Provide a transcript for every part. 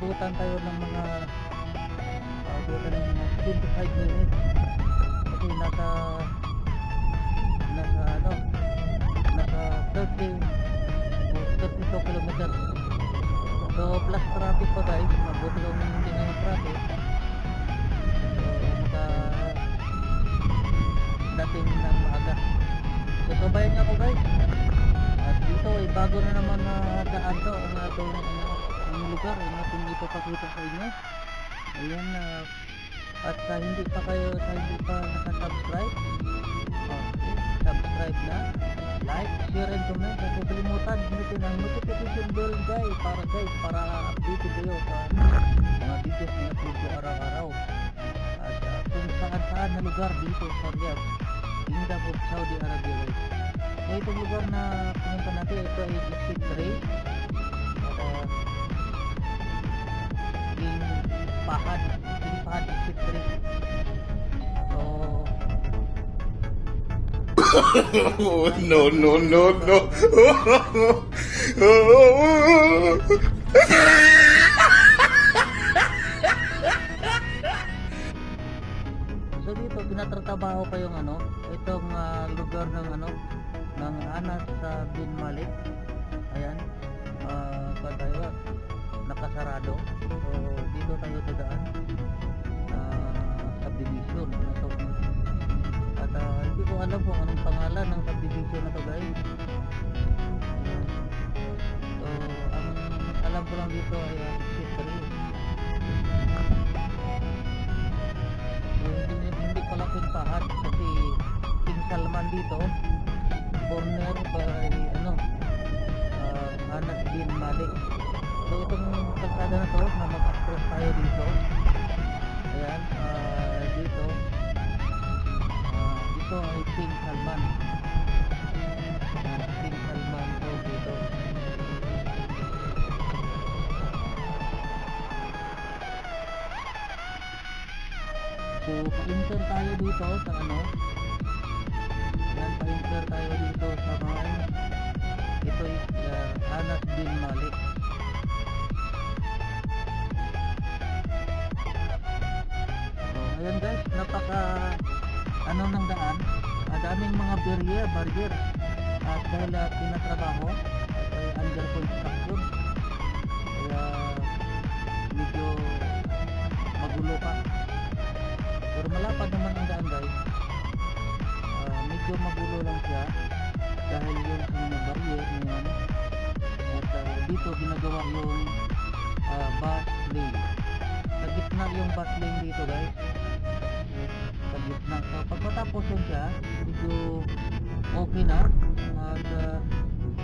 Siguro aabutan tayo ng mga aabutan ng mga 25 minutes. Kasi nasa nasa ano nasa 30 o 32 kilometers. So plus traffic pa guys. Mabuti kung hindi na yung traffic. So maka dating ng maaga. So sabayan niyo ako guys. At dito ay bago na naman na daan to ang ating lugar ang ating ipapakita sa inyo. Ayan ah, at sa hindi pa kayo sa hindi pa nakasubscribe. Oh, subscribe na. Like, share and comment. At huwag kalimutan gamitin ang notification bell guys para guys para updated kayo sa mga videos na video araw-araw. At ah, kung saan saan na lugar dito sa Riyadh Kingdom of Saudi Arabia guys. So itong lugar na pumunta natin ito ay exit 3 Fahad King Fahad exit 3 so Oh, no, no, no, no. Ah, hindi ko alam kung anong pangalan ng subdivision na to guys. Ayan. So ang alam ko lang dito ay uh, exit 3. hindi, hindi pala pintahan kasi King Salman dito corner by ano uh, Anas bin Malik so itong kalsada na to na mag-cross tayo dito dito ay King Salman King Salman road dito So, pa-enter tayo dito sa ano. Yan, pa-enter tayo dito sa mga ito is uh, Anas bin Malik. So, ayan guys, napaka ano ng daan. Uh, daming mga barrier, barrier. At dahil uh, pinatrabaho, ay under construction. Kaya medyo magulo pa pero malapad naman ang daan guys Ah, medyo magulo lang siya dahil yung mga barrier na yan at ah, dito ginagawa yung ah, bus lane sa gitna yung bus lane dito guys gitna so pag matapos yun siya medyo okay na. At ah,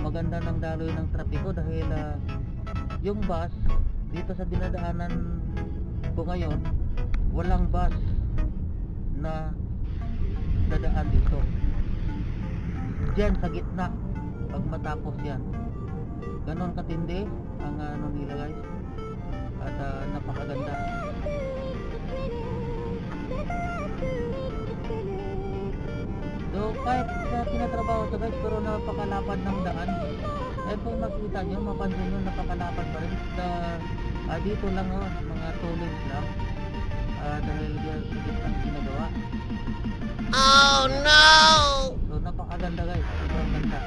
maganda ng daloy ng trapiko dahil ah, yung bus dito sa dinadaanan ko ngayon walang bus na dadaan dito. Dyan sa gitna pag matapos yan. Ganon katindi ang ano nila guys. At ah, napakaganda kahit sa tinatrabaho to guys pero napakalapad ng daan. Eh kung makita nyo mapansin nyo napakalapad pa rin. Na ah, dito lang oh, mga tulis lang. Ah, dahil yan sigit ang ginagawa. Oh no! so napakaganda guys. Sobrang ganda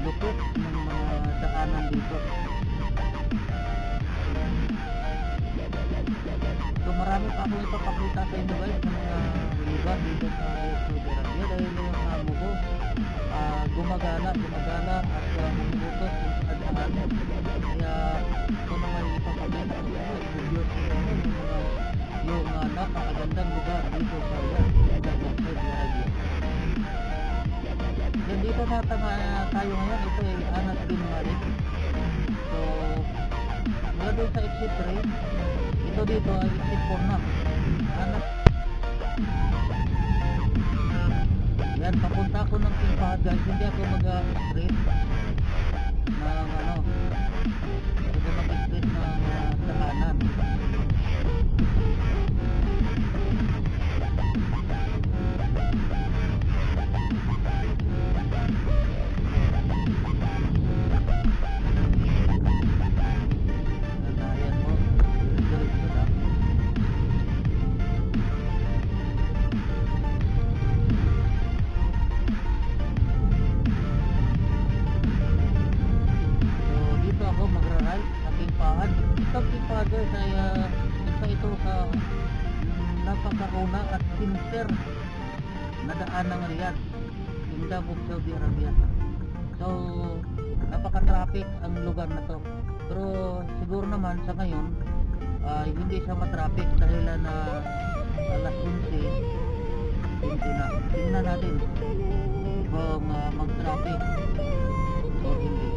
lupit ng mga daanan dito. So marami pa akong ipapakita sa inyo guys ng mga lugar dito sa Saudi Arabia dahil yung amo ko ah, gumagala gumagala at uh, humuhutos sa daanan kaya ito naman ipapakita ko sa inyo i-video sa yung uh, napakagandang lugar dito sa Saudi Arabia. Then dito na tama tayo ngayon, ito ay Anas bin Malik. So, mula doon sa exit 3, ito dito ay exit 4 na. Anas Ayan, papunta ako ng Kimpahad guys. Hindi ako mag-straight Ay ah, isa ito sa mm, napakauna at sincer na daan ng Riyadh, Kingdom of Saudi Arabia. So, napaka-traffic ang lugar na to. Pero siguro naman sa ngayon, ay hindi siya matraffic dahil na alas 11, hindi na. Tingnan natin kung ah, mag-traffic o hindi.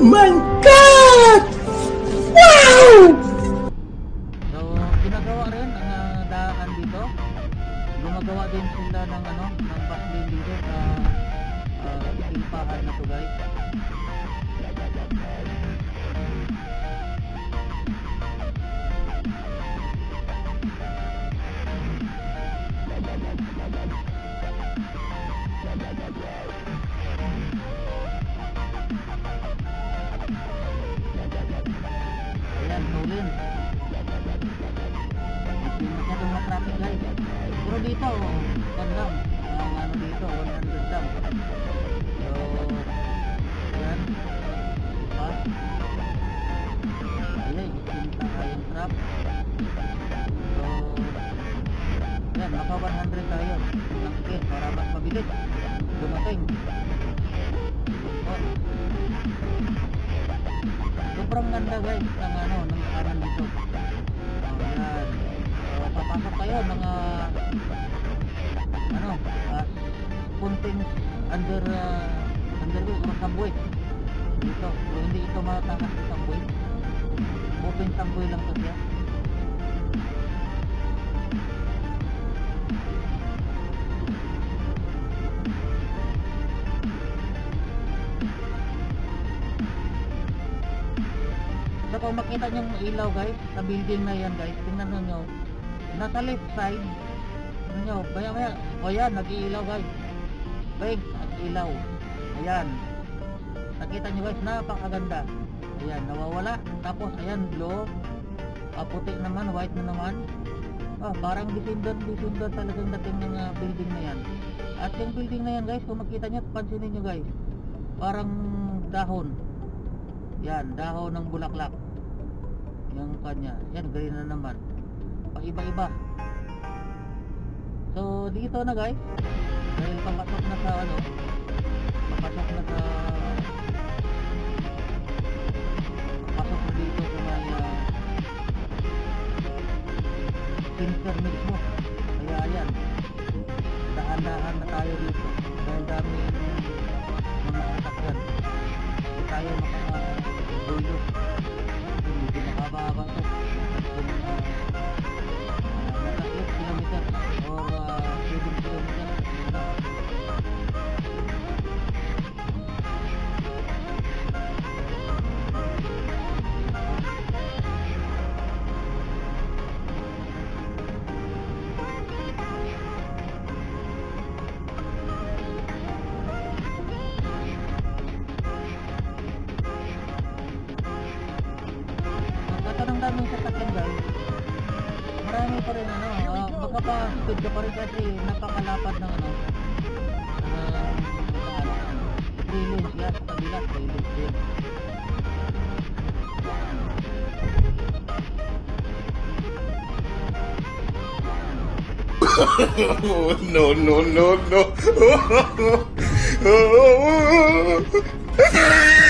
My god! Wow! So, ginagawa rin ang uh, daan dito. Gumagawa din sila ng ano, ng bus lane dito sa uh, Kimpahan na to guys. Hindi masyadong matraffic guys. Pero dito, lang. Ang ano dito, 100 lang. So, ayan. Pass. Ayan, isinta kayong trap. So, ayan, maka 100 tayo. Lang ticket para mas mabilis. Dumating. Sobrang ganda guys ng kayo mga ano, uh, punting under uh, underway or subway. Dito. So, hindi ito matakas sa subway. Open subway lang to siya. So kung makita nyo yung ilaw guys, sa building na yan guys, tingnan nyo, nasa left side, tingnan nyo, maya maya, o yan, nag-iilaw guys. Wait, nag-ilaw. Ayan. Nakita nyo guys, napakaganda. Ayan, nawawala. Tapos ayan, blue. Ah, puti naman, white na naman. Ah, parang December, December talagang dating ng ah, building na yan. At yung building na yan guys, kung makita nyo, pansinin nyo guys, parang dahon. Yan, dahon ng bulaklak. Yung kanya. Yan, green na naman. Paiba-iba. So, dito na guys. Dahil papasok na sa ano, papasok na sa papasok na dito sa may uh, pincer mismo. Kaya ayan, daan-daan na tayo dito. Dahil dami mga sasakyan. Hindi tayo makadulo. Kasi medyo pa rin ano, uh, baka pa speed ka pa rin kasi napakalapad ng ano. Uh, three lanes yan sa kabila, din. Oh, no, no, no, no.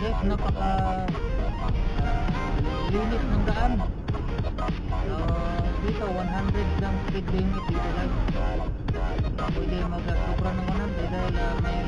Yes, napaka limit ng daan. Uh, dito, 100 lang speed limit dito guys. Pwede mag-sobra ng 100 dahil uh, may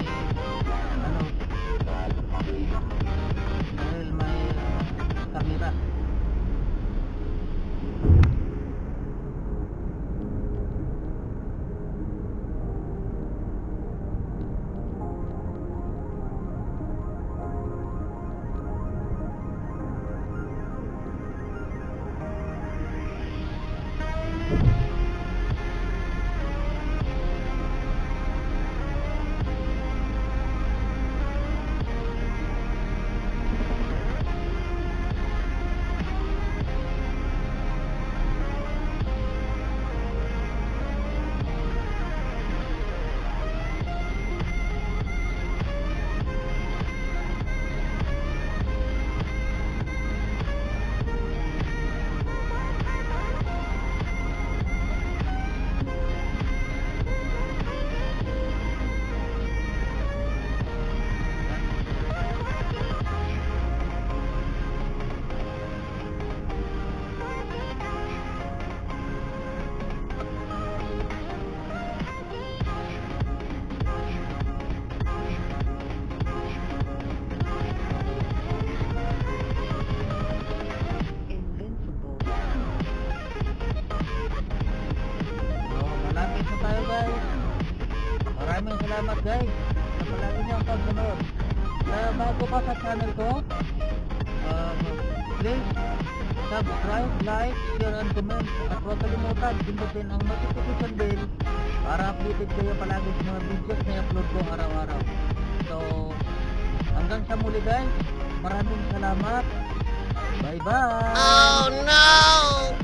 salamat guys sa palagi niyong pagsunod. Sa bago pa sa channel ko, um, please subscribe, like, share, and comment. At huwag kalimutan, pindutin ang notification bell para updated kayo palagi sa mga videos na i-upload ko araw-araw. So, hanggang sa muli guys, maraming salamat. Bye-bye! Oh no!